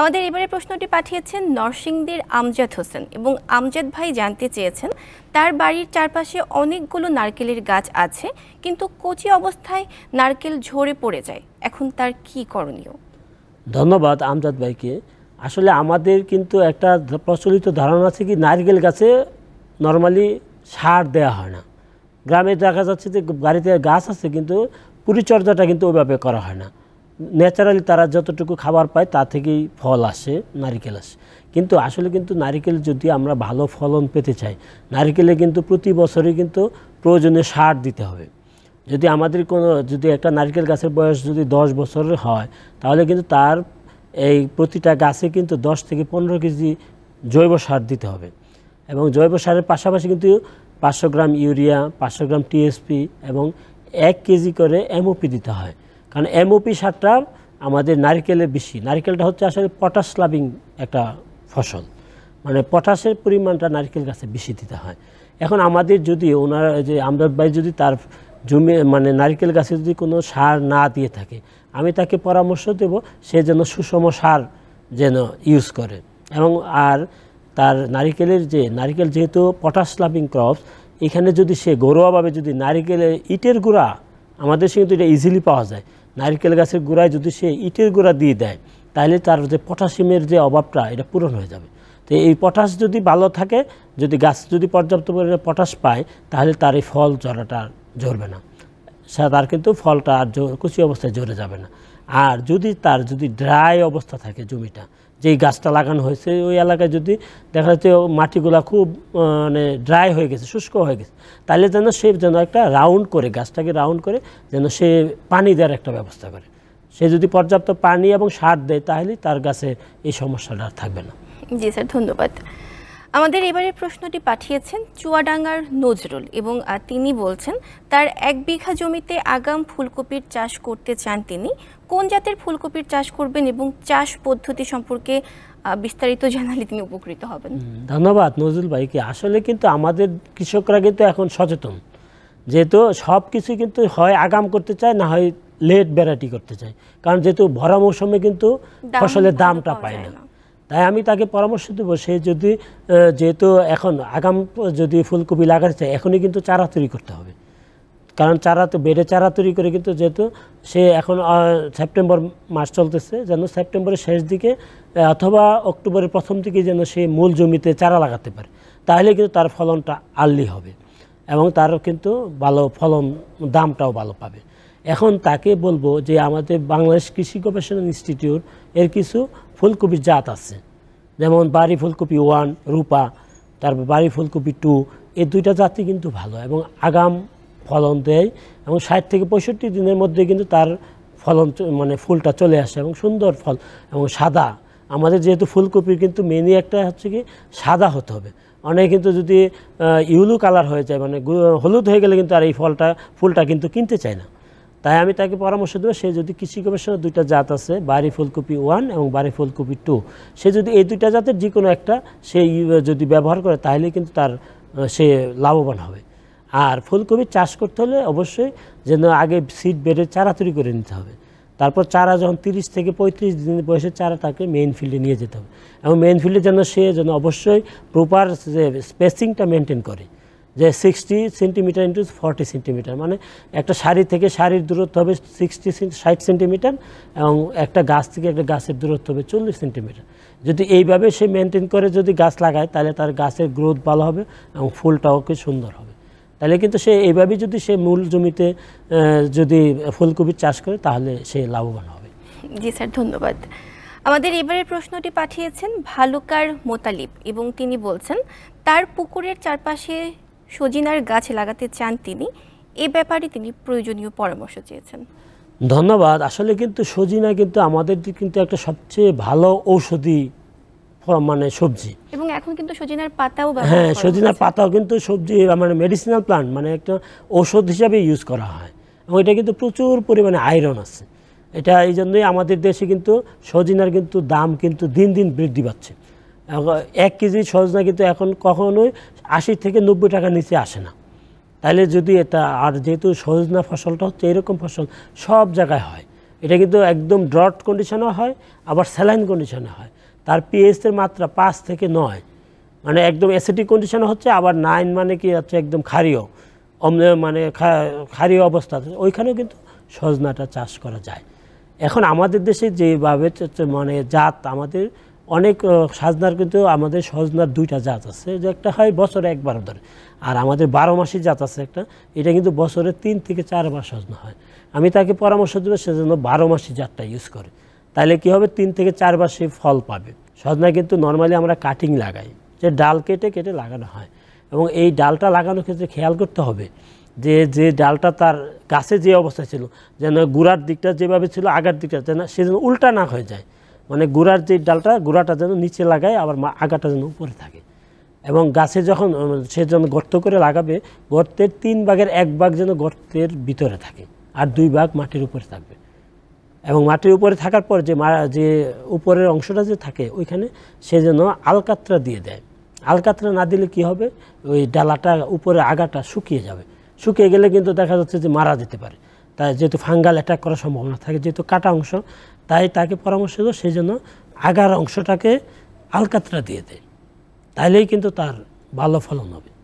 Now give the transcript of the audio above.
আমাদের এবারে প্রশ্নটি পাঠিয়েছেন নরসিংদীর আমজাদ হোসেন এবং আমজাদ ভাই জানতে চেয়েছেন, তার বাড়ির চারপাশে অনেকগুলো নারকেলের গাছ আছে, কিন্তু কচি অবস্থায় নারকেল ঝরে পড়ে যায়। এখন তার কি করণীয়? ধন্যবাদ আমজাদ ভাইকে। আসলে আমাদের কিন্তু একটা প্রচলিত ধারণা আছে কি, নারকেল গাছে নর্মালি সার দেওয়া হয় না। গ্রামে দেখা যাচ্ছে যে বাড়িতে গাছ আছে, কিন্তু পরিচর্যাটা কিন্তু ওইভাবে করা হয় না। ন্যাচারালি তারা যতটুকু খাবার পায় তা থেকেই ফল আসে, নারিকেল আসে। কিন্তু আসলে কিন্তু নারিকেল যদি আমরা ভালো ফলন পেতে চাই, নারিকেলে কিন্তু প্রতি বছরই কিন্তু প্রয়োজনীয় সার দিতে হবে। যদি আমাদের কোনো, যদি একটা নারকেল গাছের বয়স যদি দশ বছরের হয়, তাহলে কিন্তু তার এই প্রতিটা গাছে কিন্তু দশ থেকে পনেরো কেজি জৈব সার দিতে হবে। এবং জৈব সারের পাশাপাশি কিন্তু পাঁচশো গ্রাম ইউরিয়া, পাঁচশো গ্রাম টিএসপি এবং এক কেজি করে এমওপি দিতে হয়। কারণ এমওপি সারটা আমাদের নারকেলে বেশি। নারকেলটা হচ্ছে আসলে পটাশ লাভিং একটা ফসল। মানে পটাশের পরিমাণটা নারকেল গাছে বেশি দিতে হয়। এখন আমাদের যদি ওনার যে আমদাদ ভাই যদি তার জমি মানে নারকেল গাছে যদি কোনো সার না দিয়ে থাকে, আমি তাকে পরামর্শ দেব সে যেন সুষম সার যেন ইউজ করে। এবং আর তার নারিকেলের যে, নারিকেল যেহেতু পটাশ লাভিং ক্রপস এখানে যদি সে ঘরোয়াভাবে যদি নারিকেলের ইটের গুঁড়া, আমাদের সে কিন্তু এটা ইজিলি পাওয়া যায়। নারকেল গাছের গোড়ায় যদি সে ইটের গোড়া দিয়ে দেয়, তাহলে তার যে পটাশিয়ামের যে অভাবটা, এটা পূরণ হয়ে যাবে। তো এই পটাশ যদি ভালো থাকে, যদি গাছ যদি পর্যাপ্ত পরিমাণে পটাশ পায়, তাহলে তার এই ফল জড়াটা ঝরবে না। সে তার কিন্তু ফলটা আর কুচি অবস্থায় ঝরে যাবে না। আর যদি তার যদি ড্রাই অবস্থা থাকে জমিটা যেই গাছটা লাগানো হয়েছে, ওই এলাকায় যদি দেখা যাচ্ছে মাটিগুলা খুব মানে ড্রাই হয়ে গেছে, শুষ্ক হয়ে গেছে, তাহলে যেন সে যেন একটা রাউন্ড করে, গাছটাকে রাউন্ড করে, যেন সে পানি দেওয়ার একটা ব্যবস্থা করে। সে যদি পর্যাপ্ত পানি এবং সার দেয়, তাহলে তার গাছে এই সমস্যাটা আর থাকবে না। জি স্যার, ধন্যবাদ। আমাদের এবারের প্রশ্নটি পাঠিয়েছেন চুয়াডাঙ্গার নজরুল এবং তিনি বলছেন তার এক বিঘা জমিতে আগাম ফুলকপির চাষ করতে চান তিনি। কোন জাতের ফুলকপির চাষ করবেন এবং চাষ পদ্ধতি সম্পর্কে বিস্তারিত জানালে তিনি উপকৃত হবেন? ধন্যবাদ নজরুল ভাইকে। আসলে কিন্তু আমাদের কৃষকরা কিন্তু এখন সচেতন। যেহেতু সব কিছু কিন্তু হয় আগাম করতে চায় না হয় লেট ভ্যারাইটি করতে চায়। কারণ যেহেতু ভরা মৌসুমে কিন্তু ফসলের দামটা পায় না। না। তাই আমি তাকে পরামর্শ দেবো, সে যদি যেহেতু এখন আগাম, যদি ফুলকপি লাগাতে চায়, এখনই কিন্তু চারা তৈরি করতে হবে। কারণ চারা তো, বেডে চারা তৈরি করে কিন্তু যেহেতু সে এখন সেপ্টেম্বর মাস চলতেছে, যেন সেপ্টেম্বরের শেষ দিকে অথবা অক্টোবরের প্রথম দিকে যেন সে মূল জমিতে চারা লাগাতে পারে, তাহলে কিন্তু তার ফলনটা আর্লি হবে এবং তার কিন্তু ভালো ফলন, দামটাও ভালো পাবে। এখন তাকে বলব যে আমাদের বাংলাদেশ কৃষি গবেষণা ইনস্টিটিউট এর কিছু ফুলকপির জাত আছে। যেমন বাড়ি ফুলকপি ওয়ান, রূপা, তারপর বাড়ি ফুলকপি টু এই দুইটা জাতি কিন্তু ভালো এবং আগাম ফলন দেয় এবং ষাট থেকে পঁয়ষট্টি দিনের মধ্যে কিন্তু তার ফলন মানে ফুলটা চলে আসে এবং সুন্দর ফল এবং সাদা। আমাদের যেহেতু ফুলকপির কিন্তু মেনই একটা হচ্ছে কি সাদা হতে হবে। অনেক কিন্তু যদি ইউলু কালার হয়ে যায় মানে হলুদ হয়ে গেলে কিন্তু আর এই ফলটা, ফুলটা কিন্তু কিনতে চায় না। তাই আমি তাকে পরামর্শ দেবো, সে যদি কৃষি গবেষণার দুইটা জাত আছে, বাড়ি ফুলকপি ওয়ান এবং বাড়ি ফুলকপি টু সে যদি এই দুইটা জাতের যে কোনো একটা সে যদি ব্যবহার করে তাহলে কিন্তু তার সে লাভবান হবে। আর ফুলকপি চাষ করতে হলে অবশ্যই যেন আগে সিড বেডে চারা তৈরি করে নিতে হবে। তারপর চারা যখন তিরিশ থেকে পঁয়ত্রিশ দিন বয়সে চারা তাকে মেইন ফিল্ডে নিয়ে যেতে হবে। এবং মেইন ফিল্ডে যেন সে যেন অবশ্যই প্রপার যে স্পেসিংটা মেনটেন করে। যে sixty centimetre into forty centimetre মানে একটা শাড়ি থেকে শাড়ির দূরত্ব হবে সিক্সটি ষাট সেন্টিমিটার এবং একটা গাছ থেকে একটা গাছের দূরত্ব হবে চল্লিশ সেন্টিমিটার যদি এইভাবে সে মেনটেন করে যদি গাছ লাগায়, তাহলে তার গাছের গ্রোথ ভালো হবে এবং ফুলটাও কি সুন্দর হবে। তাহলে কিন্তু সে এইভাবে যদি সে মূল জমিতে যদি ফুলকপির চাষ করে, তাহলে সে লাভবান হবে। জি স্যার, ধন্যবাদ। আমাদের এবারের প্রশ্নটি পাঠিয়েছেন ভালুকার মোতালিব এবং তিনি বলছেন, তার পুকুরের চারপাশে সজিনার গাছ লাগাতে চান তিনি এ ব্যাপারে তিনি প্রয়োজনীয় পরামর্শ চেয়েছেন। ধন্যবাদ। আসলে কিন্তু সজিনা কিন্তু আমাদের কিন্তু একটা সবচেয়ে ভালো ঔষধি মানে সবজি। এবং এখন কিন্তু সজিনার পাতাও হ্যাঁ সজিনার পাতাও কিন্তু সবজি মানে মেডিসিনাল প্লান্ট মানে একটা ঔষধ হিসাবে ইউজ করা হয়। এবং এটা কিন্তু প্রচুর পরিমাণে আয়রন আছে। এটা এই জন্যই আমাদের দেশে কিন্তু সজিনার কিন্তু দাম কিন্তু দিন দিন বৃদ্ধি পাচ্ছে। এক কেজি সজনা কিন্তু এখন কখনোই আশি থেকে নব্বই টাকার নিচে আসে না। তাহলে যদি এটা, আর যেহেতু সজনা ফসলটা হচ্ছে এরকম ফসল, সব জায়গায় হয়। এটা কিন্তু একদম ড্রট কন্ডিশনও হয়, আবার স্যালাইন কন্ডিশনে হয়। তার পিএইচের মাত্রা পাঁচ থেকে নয়। মানে একদম অ্যাসিডিক কন্ডিশনে হচ্ছে, আবার নাইন মানে কি হচ্ছে একদম ক্ষারীয়। মানে ক্ষা- ক্ষারীয় অবস্থা। ওইখানেও কিন্তু সজনাটা চাষ করা যায়। এখন আমাদের দেশে যেভাবে মানে জাত আমাদের অনেক সাজনার কিন্তু আমাদের সজনার দুইটা জাত আছে। যে একটা হয় বছরে একবার ধরে, আর আমাদের বারো মাসি জাত আছে একটা। এটা কিন্তু বছরে তিন থেকে চারবার সজনা হয়। আমি তাকে পরামর্শ দেবো সেজন্য বারো মাসি জাতটা ইউজ করে। তাহলে কি হবে, তিন থেকে চারবার সে ফল পাবে। সজনা কিন্তু নর্মালি আমরা কাটিং লাগাই, যে ডাল কেটে কেটে লাগানো হয়। এবং এই ডালটা লাগানোর ক্ষেত্রে খেয়াল করতে হবে যে যে ডালটা তার গাছে যে অবস্থায় ছিল, যেন গুড়ার দিকটা যেভাবে ছিল, আগার দিকটা, যেন সে যেন উল্টা না হয়ে যায়। মানে গুড়ার যে ডালটা, গুড়াটা যেন নিচে লাগায়, আবার আগাটা যেন উপরে থাকে। এবং গাছে যখন সে যেন গর্ত করে লাগাবে, গর্তের তিন ভাগের এক ভাগ যেন গর্তের ভিতরে থাকে, আর দুই ভাগ মাটির উপরে থাকবে। এবং মাটির উপরে থাকার পর যে যে উপরের অংশটা যে থাকে, ওইখানে সে যেন আলকাতরা দিয়ে দেয়। আলকাতরা না দিলে কি হবে? ওই ডালাটা, উপরে আগাটা শুকিয়ে যাবে। শুকিয়ে গেলে কিন্তু দেখা যাচ্ছে যে মারা যেতে পারে। তাই যেহেতু ফাঙ্গাল অ্যাটাক করার সম্ভাবনা থাকে, যেহেতু কাটা অংশ, তাই তাকে পরামর্শ দেবো সেই জন্য আগার অংশটাকে আলকাতরা দিয়ে দেয়। তাইলেই কিন্তু তার ভালো ফলন হবে।